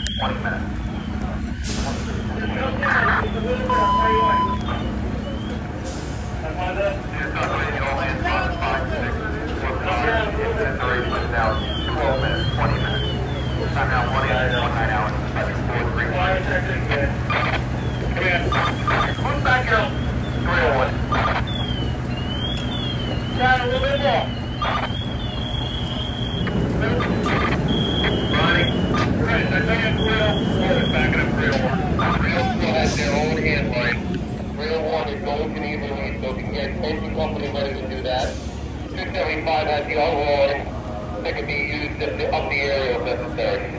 20 minutes. Now, 12 minutes, 20 minutes. Time now, 1 hour, 1 9 hours, special 4, 3, 1. Move back here. 301. Down a little bit more. Ronnie. Right, I tell you, 304 is backing up 301. 304 has their own hand line. 301 is going to need release, so if you can get safety company ready to do that. 675 has the overall that can be used up the, up the area if necessary.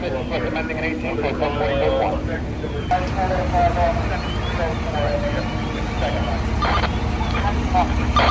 Six, recommending an 18 foot, 144. Yeah,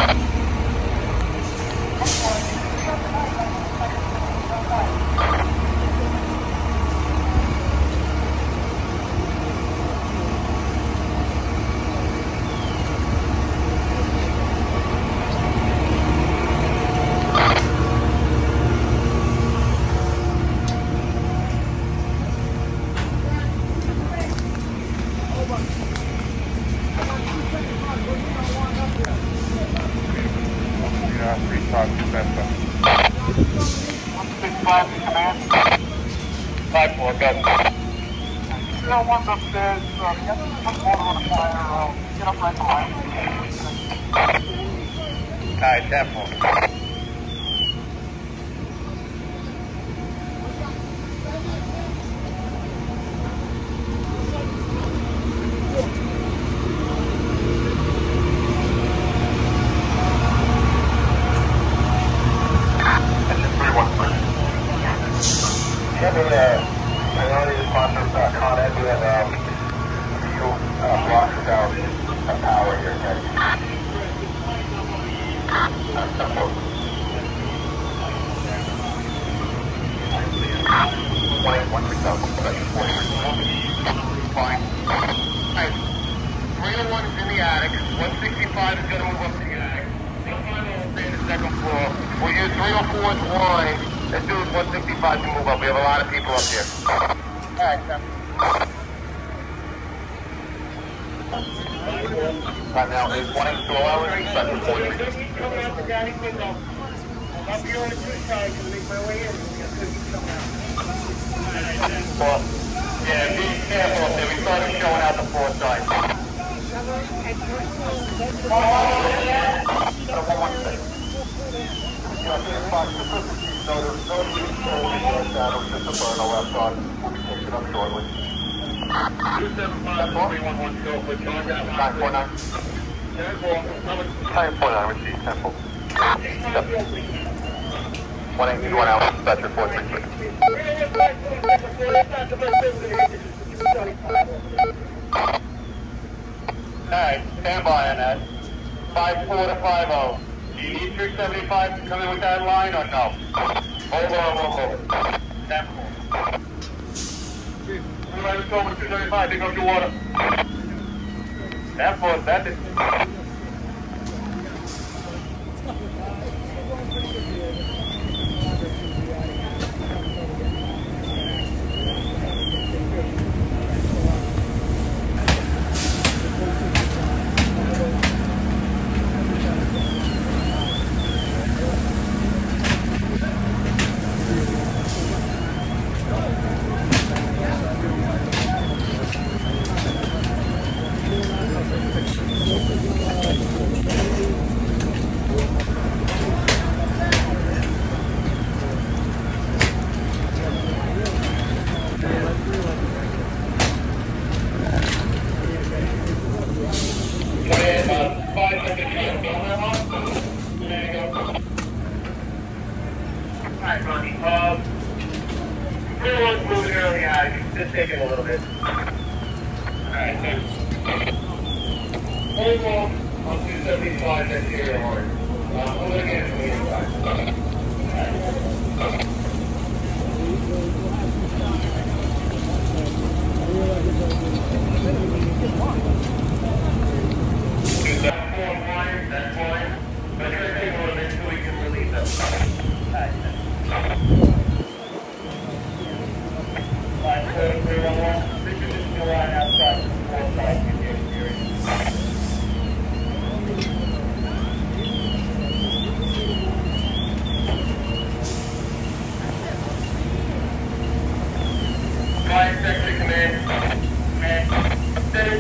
one's upstairs. Uh, get put water on the fire. Uh, get up right behind. One. Chevy, uh, Con Ed, have, um, a few, uh, blocks without, uh, power here, okay? One, special forty. Fine. Alright, three oh one is in the attic, one sixty-five is gonna move up to the attic. One the second floor. We'll use three oh four's line, as soon as one sixty-five can move up, we have a lot of people up here. Sam. Time now is one eight two hours, special forty. coming out the daddy window. I'll be on the two side to make my way in. Well, yeah, be careful up there, we started showing out the four side. Uh, one one six. Two seven five three one one. Nine four nine. Nine four nine, ten four. Six. Alright, stand by on that. Five four to five oh. Do you need three seventy-five to come in with that line or no? Hold on, hold on. Everybody was going with two seventy-five, pick up your water. Stand four, that's it. Taking a little bit. Alright, so, hold on, on two seventy-five, that's your horn. Uh, hold it again from the inside.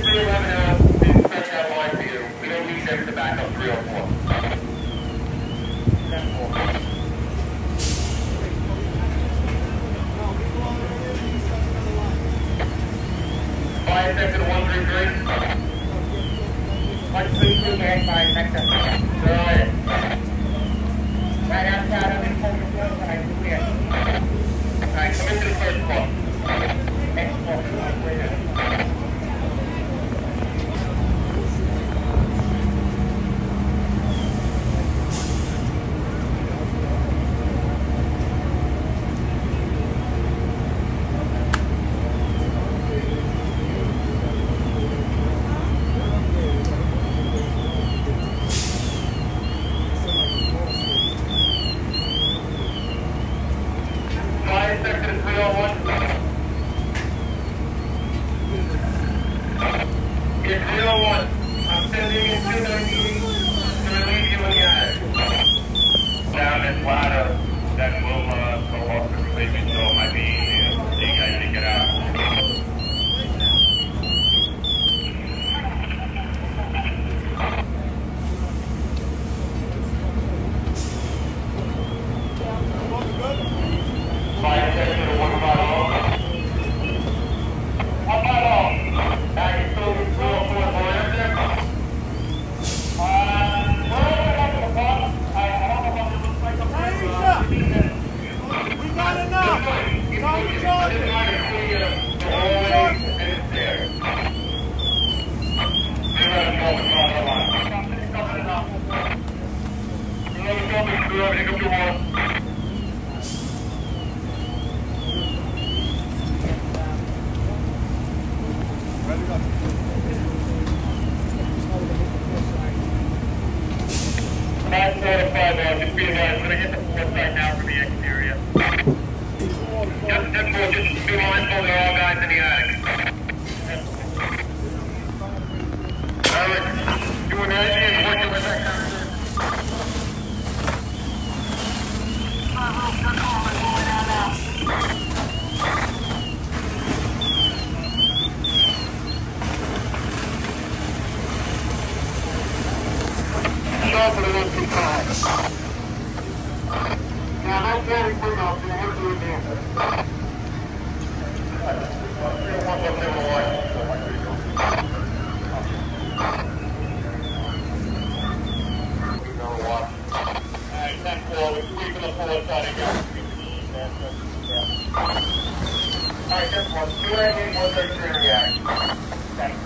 311 now is stretch that line for you. We don't need them to back up 304. Fire sector 133. One three two eight five sector. Right. Right outside of the phone door, I do it. Alright, come into the first floor. Next floor, wait a minute. Fire sector 301. It's 301. I'm sending in 298 to relieve you in the attic. Down this ladder, then we'll uh, go off the relieving so it might be easier for you guys to get out. Fire sector 150. 150. Now you still 304 for answer? We got enough. Come charge it. Nine forty-five, uh, just be advised, we're gonna hit the fourth now for the exterior. Just, just, just be mindful, guys in the attic. Eric, you and Angie is working with that guy. Fast. Now, don't. One, one, one, one. Alright, two eighty, one thirty-three react. Thanks.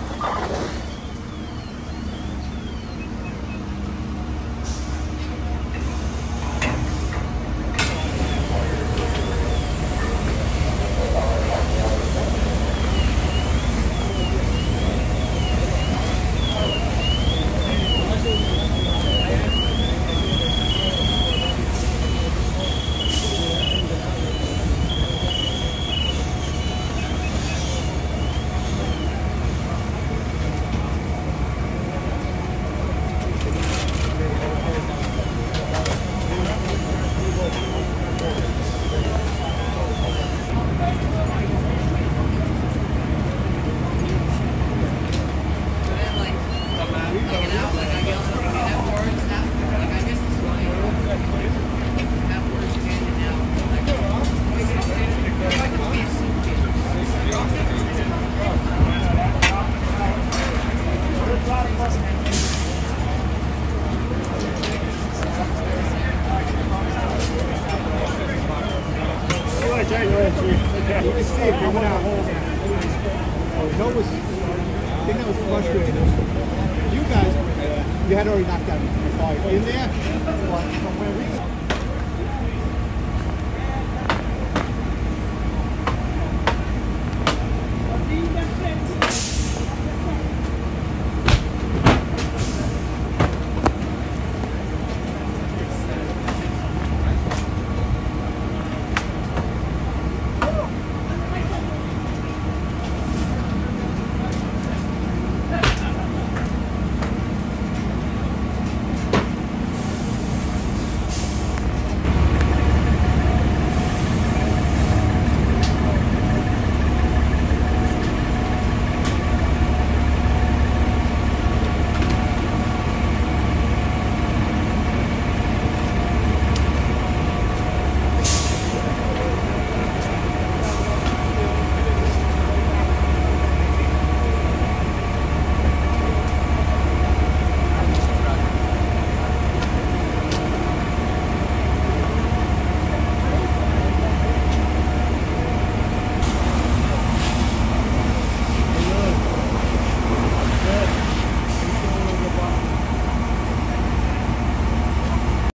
You can see it coming out. Oh, was, I think that was frustrating. You guys, uh, you had already knocked out five in there, but from where we